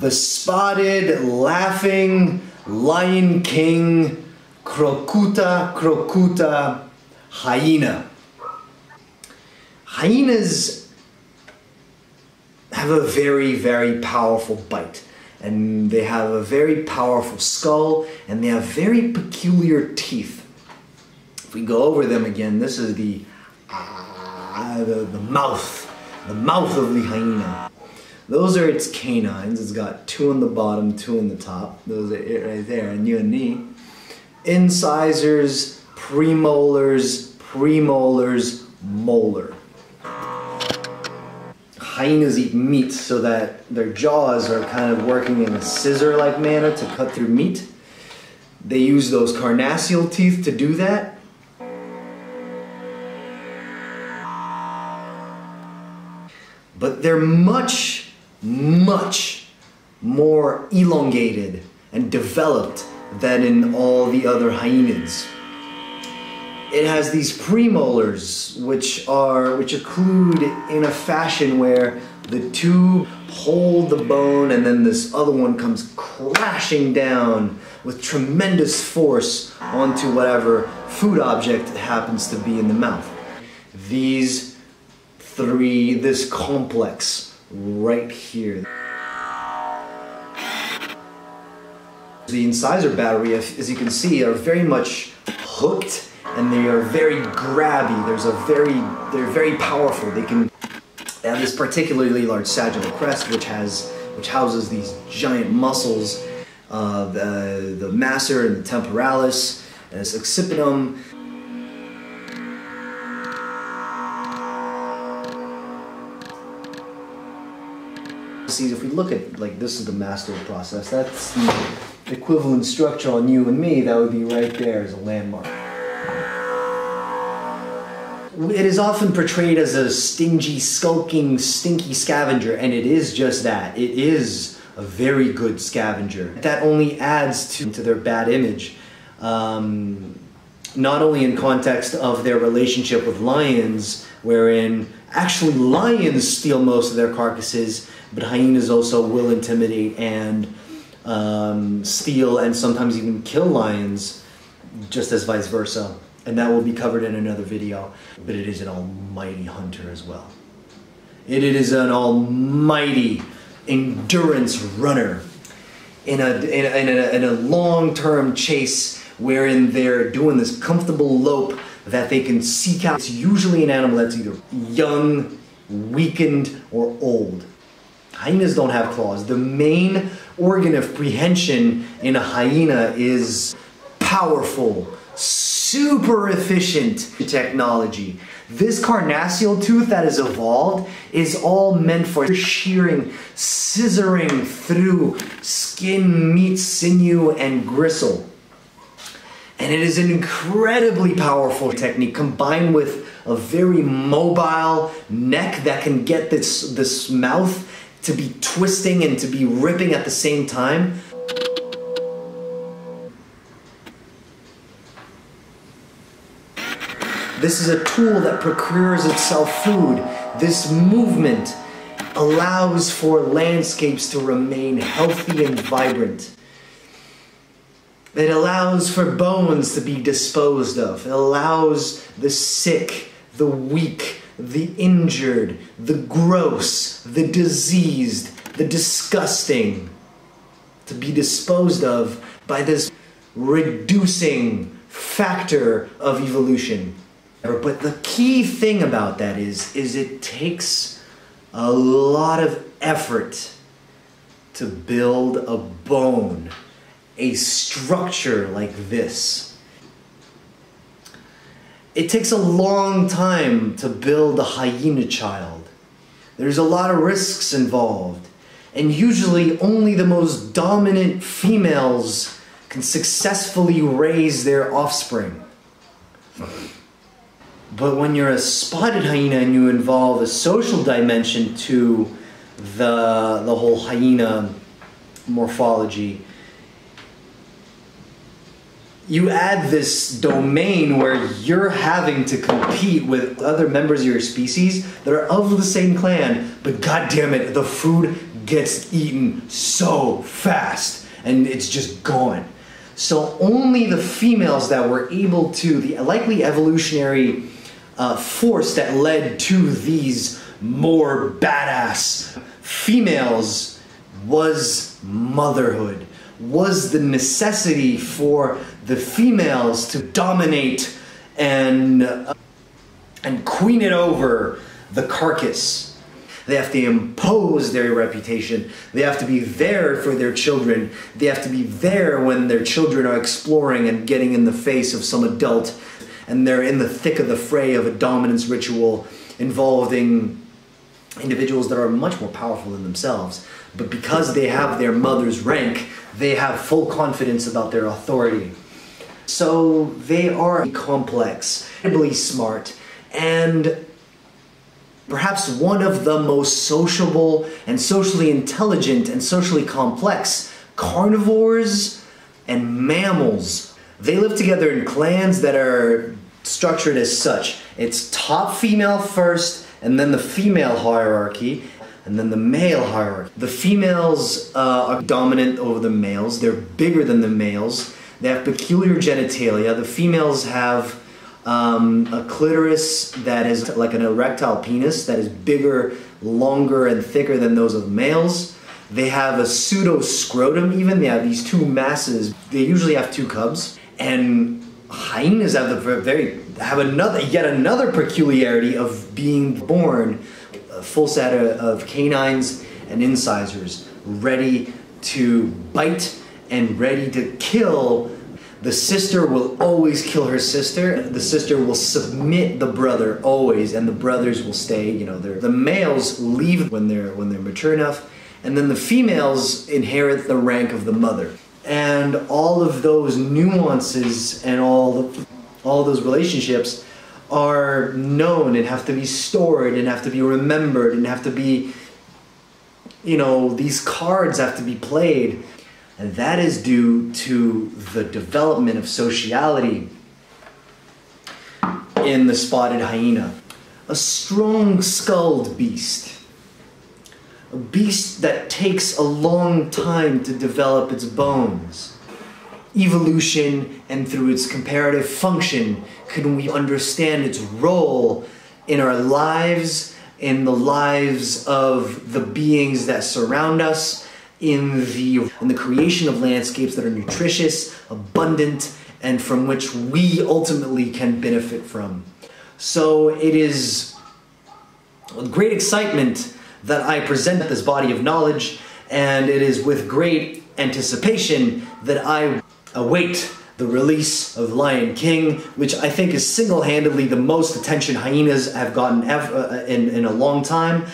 the spotted, laughing Lion King Crocuta crocuta hyena. Hyenas have a very, very powerful bite. And they have a very powerful skull and they have very peculiar teeth. If we go over them again, this is the, uh, the, the mouth, the mouth of the hyena. Those are its canines. It's got two on the bottom, two on the top. Those are it right there, and you and me. Incisors, premolars, premolars, molar. Hyenas eat meat so that their jaws are kind of working in a scissor-like manner to cut through meat. They use those carnassial teeth to do that. But they're much much more elongated and developed than in all the other hyenids. It has these premolars, which are which occlude in a fashion where the two hold the bone and then this other one comes crashing down with tremendous force onto whatever food object happens to be in the mouth. These three, this complex right here. The incisor battery, as you can see, are very much hooked and they are very grabby. There's a very, they're very powerful. They can have this particularly large sagittal crest, which has, which houses these giant muscles, uh, the, the masseter and the temporalis, and this occipitum, If we look at, like, this is the mastoid process, that's the equivalent structure on you and me, that would be right there as a landmark. It is often portrayed as a stingy, skulking, stinky scavenger, and it is just that. It is a very good scavenger. That only adds to, to their bad image. Um, not only in context of their relationship with lions, wherein actually lions steal most of their carcasses, but hyenas also will intimidate and um, steal and sometimes even kill lions, just as vice versa. And that will be covered in another video. But it is an almighty hunter as well. It, is an almighty endurance runner in a, in a, in a, in a long-term chase wherein they're doing this comfortable lope that they can seek out. It's usually an animal that's either young, weakened, or old. Hyenas don't have claws. The main organ of prehension in a hyena is powerful, super efficient technology. This carnassial tooth that is evolved is all meant for shearing, scissoring through skin, meat, sinew, and gristle. And it is an incredibly powerful technique combined with a very mobile neck that can get this, this mouth to be twisting and to be ripping at the same time. This is a tool that procures itself food. This movement allows for landscapes to remain healthy and vibrant. It allows for bones to be disposed of. It allows the sick, the weak, the injured, the gross, the diseased, the disgusting to be disposed of by this reducing factor of evolution. But the key thing about that is, is it takes a lot of effort to build a bone, a structure like this. It takes a long time to build a hyena child. There's a lot of risks involved. And usually only the most dominant females can successfully raise their offspring. But when you're a spotted hyena and you involve a social dimension to the, the whole hyena morphology, you add this domain where you're having to compete with other members of your species that are of the same clan, but god damn it, the food gets eaten so fast and it's just gone. So only the females that were able to, the likely evolutionary uh, force that led to these more badass females was motherhood, was the necessity for the females to dominate and, uh, and queen it over the carcass. They have to impose their reputation. They have to be there for their children. They have to be there when their children are exploring and getting in the face of some adult and they're in the thick of the fray of a dominance ritual involving individuals that are much more powerful than themselves. But because they have their mother's rank, they have full confidence about their authority. So they are complex, incredibly smart, and perhaps one of the most sociable and socially intelligent and socially complex carnivores and mammals. They live together in clans that are structured as such. It's top female first, and then the female hierarchy, and then the male hierarchy. The females uh, are dominant over the males. They're bigger than the males. They have peculiar genitalia. The females have um, a clitoris that is like an erectile penis that is bigger, longer, and thicker than those of males. They have a pseudo scrotum, even. They have these two masses. They usually have two cubs. And hyenas have the very have another yet another peculiarity of being born a full set of canines and incisors ready to bite and ready to kill the sister will always kill her sister. The sister will submit the brother always, and the brothers will stay. You know, the males leave when they're when they're mature enough, and then the females inherit the rank of the mother. And all of those nuances and all the, all those relationships are known and have to be stored and have to be remembered and have to be you know these cards have to be played and that is due to the development of sociality in the spotted hyena. A strong skulled beast. A beast that takes a long time to develop its bones. Evolution and through its comparative function can we understand its role in our lives, in the lives of the beings that surround us, in the in the creation of landscapes that are nutritious, abundant, and from which we ultimately can benefit from. So it is with great excitement that I present this body of knowledge, and it is with great anticipation that I await the release of Lion King, which I think is single-handedly the most attention hyenas have gotten ever, uh, in, in a long time.